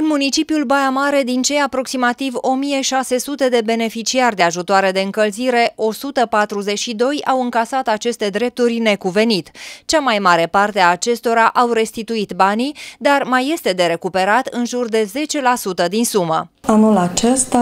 În municipiul Baia Mare, din cei aproximativ 1600 de beneficiari de ajutoare de încălzire, 142 au încasat aceste drepturi necuvenit. Cea mai mare parte a acestora au restituit banii, dar mai este de recuperat în jur de 10% din sumă. Anul acesta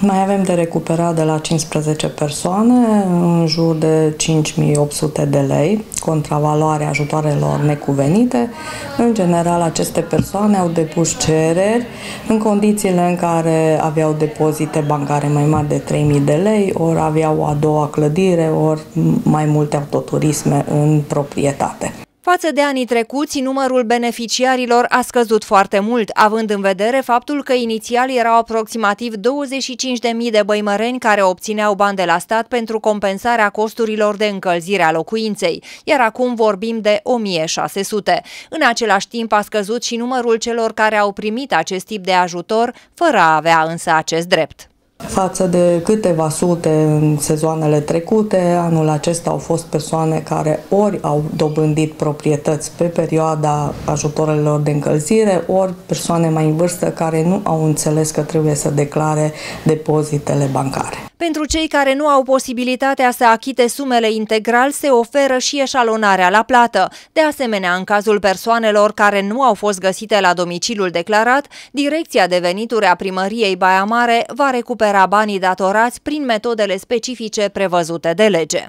mai avem de recuperat de la 15 persoane în jur de 5800 de lei, contravaloarea ajutoarelor necuvenite. În general, aceste persoane au depus cereri în condițiile în care aveau depozite bancare mai mari de 3000 de lei, ori aveau a doua clădire, ori mai multe autoturisme în proprietate. Față de anii trecuți, numărul beneficiarilor a scăzut foarte mult, având în vedere faptul că inițial erau aproximativ 25.000 de băimăreni care obțineau bani de la stat pentru compensarea costurilor de încălzire a locuinței, iar acum vorbim de 1.600. În același timp a scăzut și numărul celor care au primit acest tip de ajutor, fără a avea însă acest drept. Față de câteva sute în sezoanele trecute, anul acesta au fost persoane care ori au dobândit proprietăți pe perioada ajutorelor de încălzire, ori persoane mai în vârstă care nu au înțeles că trebuie să declare depozitele bancare. Pentru cei care nu au posibilitatea să achite sumele integral, se oferă și eșalonarea la plată. De asemenea, în cazul persoanelor care nu au fost găsite la domiciliul declarat, Direcția de Venituri a Primăriei Baia Mare va recupera banii datorați prin metodele specifice prevăzute de lege.